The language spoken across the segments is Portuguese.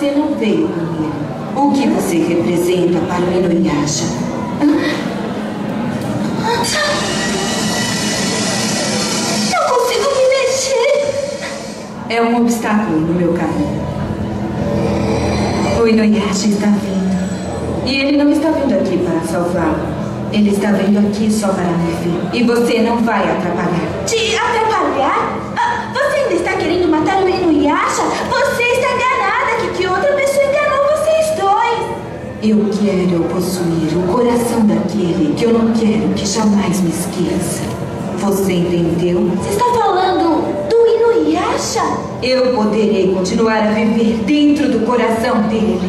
você não veio comigo? O que você representa para o Inuyasha? Não consigo me mexer! É um obstáculo no meu caminho. O Inuyasha está vindo. E ele não está vindo aqui para salvá-lo. Ele está vindo aqui só para me ver. E você não vai atrapalhar. Te atrapalhar? Possuir o coração daquele que eu não quero que jamais me esqueça. Você entendeu? Você está falando do Inuyasha? Eu poderei continuar a viver dentro do coração dele.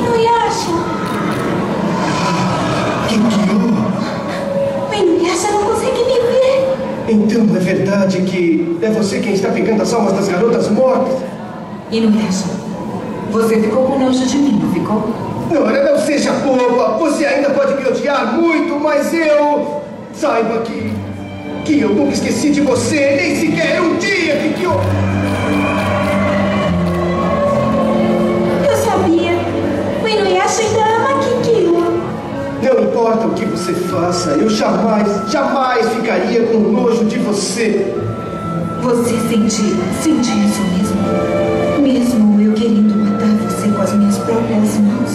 Inuyasha? Inuyasha não consegue me ver. Então é verdade que é você quem está pegando as almas das garotas mortas? Inuyasha, você ficou com nojo de mim, não ficou? Nora, não seja boba. Você ainda pode me odiar muito, mas eu... Saiba que... Que eu nunca esqueci de você, nem sequer um dia, Kikyo. Eu faça, eu jamais, jamais ficaria com nojo de você. Você sente, sente isso mesmo? Mesmo eu querendo matar você com as minhas próprias mãos?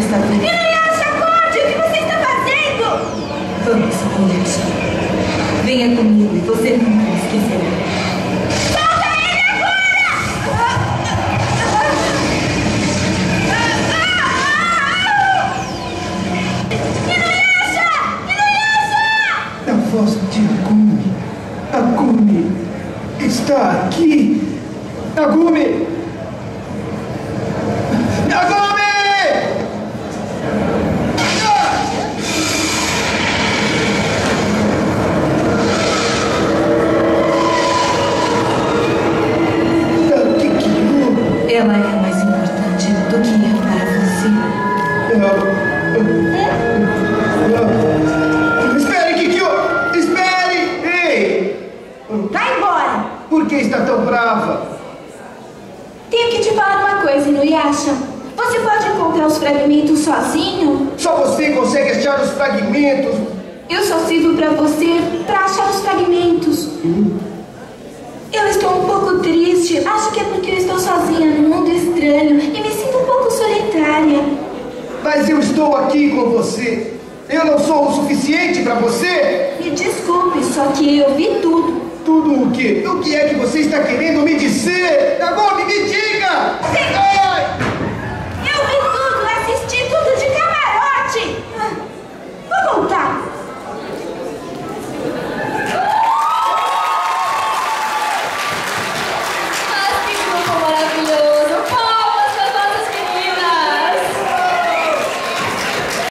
Vez. Inuyasha, acorde! O que você está fazendo? Vamos, Inuyasha. Venha comigo e você nunca me esquecerá. Solta ele agora! Inuyasha! Voz de Agumi. Agumi está aqui. Agumi! Está tão brava? Tenho que te falar uma coisa, Inuyasha. Você pode encontrar os fragmentos sozinho? Só você consegue achar os fragmentos. Eu só sirvo pra você pra achar os fragmentos. Eu estou um pouco triste. Acho que é porque eu estou sozinha num mundo estranho e me sinto um pouco solitária. Mas eu estou aqui com você. Eu não sou o suficiente para você? Me desculpe, só que eu vi tudo. Tudo o quê? O que é que você está querendo me dizer? Agora me diga! Tem-